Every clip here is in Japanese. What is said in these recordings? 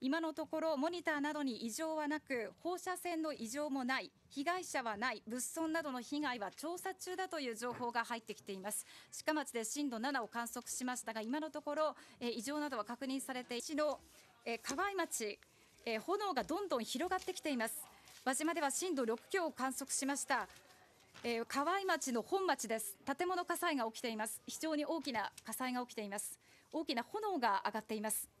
今のところモニターなどに異常はなく放射線の異常もない。被害者はない。物損などの被害は調査中だという情報が入ってきています。鹿町で震度7を観測しましたが今のところ、え異常などは確認されて石の、えー河合町、え炎がどんどん広がってきています。輪島では震度6強を観測しました。えー河合町の本町です。建物火災が起きています。非常に大きな火災が起きています。大きな炎が上がっています。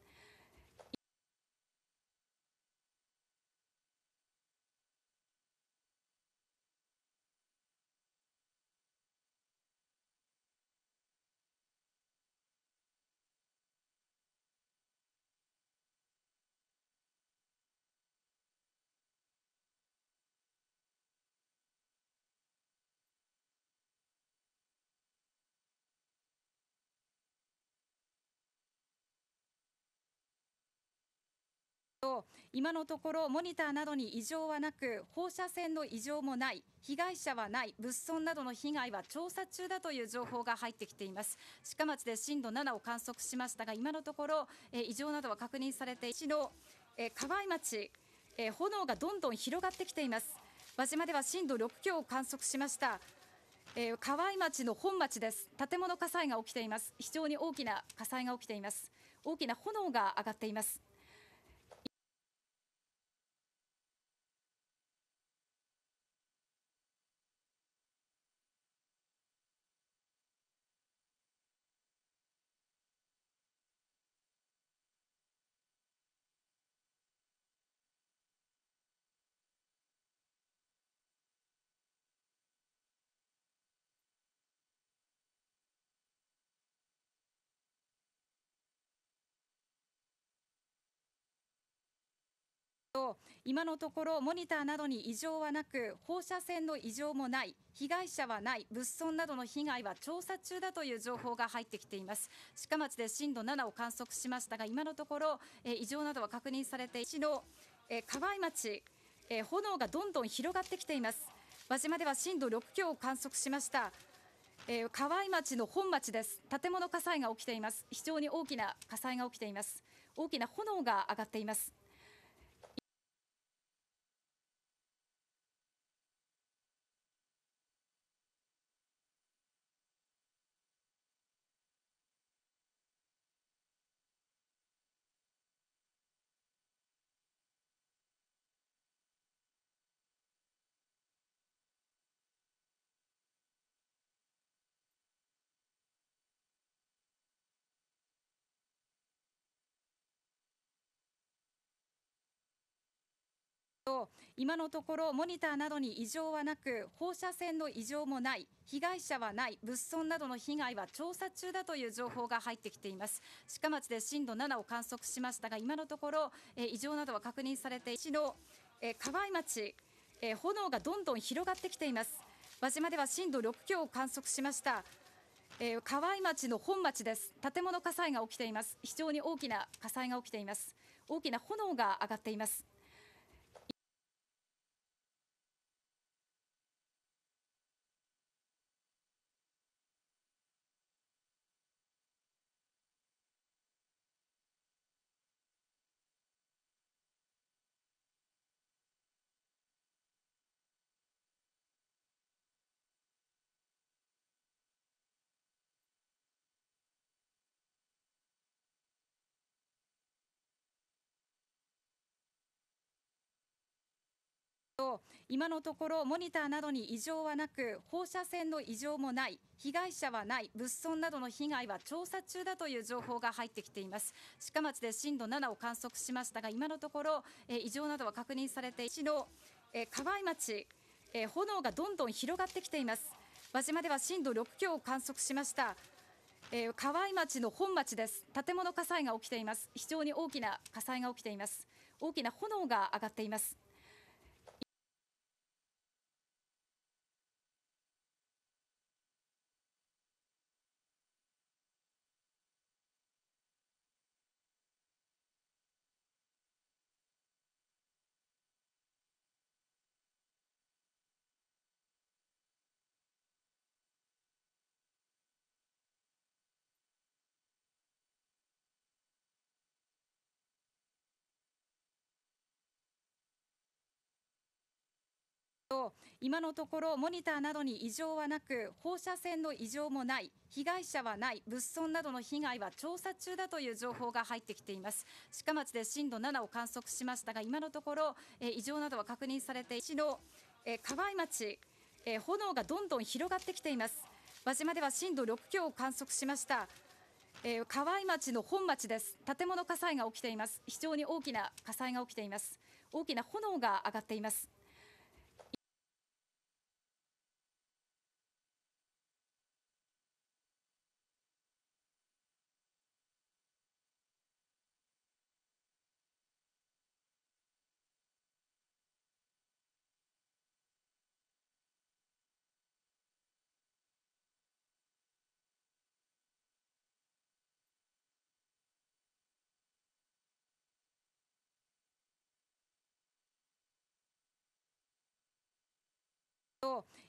今のところモニターなどに異常はなく放射線の異常もない被害者はない物損などの被害は調査中だという情報が入ってきています。鹿町で震度7を観測しましたが今のところ、えー異常などは確認されて石の、えー河合町、えー炎がどんどん広がってきています。輪島では震度6強を観測しました。えー河合町の本町です。建物火災が起きています。非常に大きな火災が起きています。大きな炎が上がっています。と今のところモニターなどに異常はなく放射線の異常もない被害者はない物損などの被害は調査中だという情報が入ってきています。鹿町で震度7を観測しましたが今のところ、え異常などは確認されて石の、え河合町、え炎がどんどん広がってきています。輪島では震度6強を観測しました。えー河合町の本町です。建物火災が起きています。非常に大きな火災が起きています。大きな炎が上がっています。今のところモニターなどに異常はなく放射線の異常もない被害者はない物損などの被害は調査中だという情報が入ってきています。鹿町で震度7を観測しましたが今のところ、え異常などは確認されて石の、え河合町、え炎がどんどん広がってきています。輪島では震度6強を観測しました。えー河合町の本町です。建物火災が起きています。非常に大きな火災が起きています。大きな炎が上がっています。今のところモニターなどに異常はなく放射線の異常もない被害者はない物損などの被害は調査中だという情報が入ってきています。鹿町で震度7を観測しましたが今のところ、えー異常などは確認されて石の、えー河合町、えー炎がどんどん広がってきています。輪島では震度6強を観測しました。えー河合町の本町です。建物火災が起きています。非常に大きな火災が起きています。大きな炎が上がっています。今のところモニターなどに異常はなく放射線の異常もない。被害者はない。物損などの被害は調査中だという情報が入ってきています。鹿町で震度7を観測しましたが今のところ、え異常などは確認されて石の、えー河合町、え炎がどんどん広がってきています。輪島では震度6強を観測しました。えー河合町の本町です。建物火災が起きています。非常に大きな火災が起きています。大きな炎が上がっています。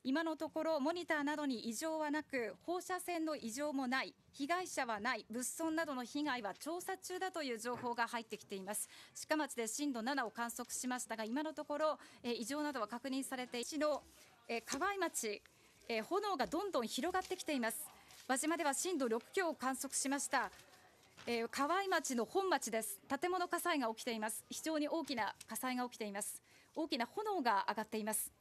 今のところモニターなどに異常はなく放射線の異常もない被害者はない物損などの被害は調査中だという情報が入ってきています。鹿町で震度7を観測しましたが今のところ、えー異常などは確認されて石の、えー河合町、えー炎がどんどん広がってきています。輪島では震度6強を観測しました。えー河合町の本町です。建物火災が起きています。非常に大きな火災が起きています。大きな炎が上がっています。